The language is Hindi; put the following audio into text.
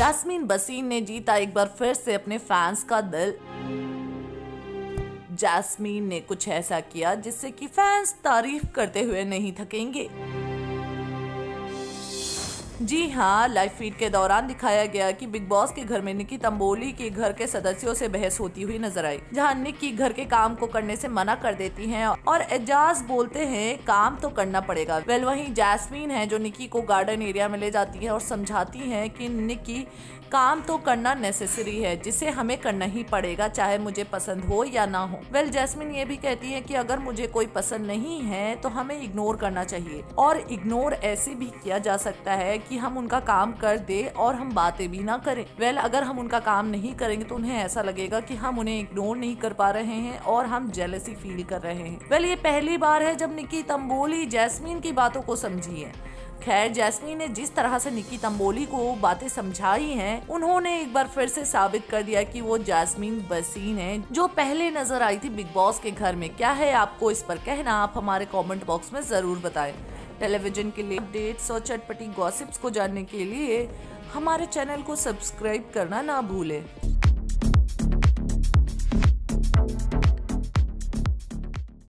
जैस्मीन बसीन ने जीता एक बार फिर से अपने फैंस का दिल। जैस्मीन ने कुछ ऐसा किया जिससे कि फैंस तारीफ़ करते हुए नहीं थकेंगे। जी हाँ लाइव फ़ीड के दौरान दिखाया गया कि बिग बॉस के घर में निकी तंबोली के घर के सदस्यों से बहस होती हुई नज़र आई, जहाँ निकी घर के काम को करने से मना कर देती हैं और एजाज बोलते हैं, काम तो करना पड़ेगा। वेल वहीं जैस्मीन है जो निकी को गार्डन एरिया में ले जाती है और समझाती है कि निकी काम तो करना नेसेसरी है, जिसे हमें करना ही पड़ेगा, चाहे मुझे पसंद हो या ना हो। वेल जैस्मिन ये भी कहती है कि अगर मुझे कोई पसंद नहीं है तो हमें इग्नोर करना चाहिए और इग्नोर ऐसे भी किया जा सकता है कि हम उनका काम कर दे और हम बातें भी ना करें। वेल well, अगर हम उनका काम नहीं करेंगे तो उन्हें ऐसा लगेगा कि हम उन्हें इग्नोर नहीं कर पा रहे हैं और हम जेलसी फील कर रहे हैं। वेल well, ये पहली बार है जब निकी तंबोली जैस्मिन की बातों को समझी है। खैर जैस्मीन ने जिस तरह से निकी तंबोली को बातें समझाई हैं उन्होंने एक बार फिर से साबित कर दिया कि वो जैस्मीन बसीन है। जो पहले नज़र आई थी बिग बॉस के घर में क्या है आपको इस पर कहना? आप हमारे कमेंट बॉक्स में ज़रूर बताएँ। टेलीविज़न के लिए अपडेट्स और चटपटी गॉसिप्स को जानने के लिए हमारे चैनल को सब्सक्राइब करना ना भूलें।